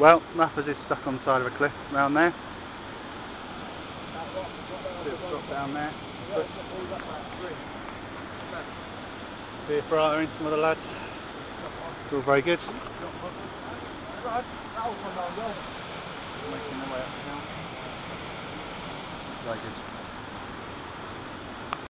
Well, Mappers is stuck on the side of a cliff round there. Drop down there. Bit brighter in some of the lads. It's all very good. Making their way up the hill. Very good.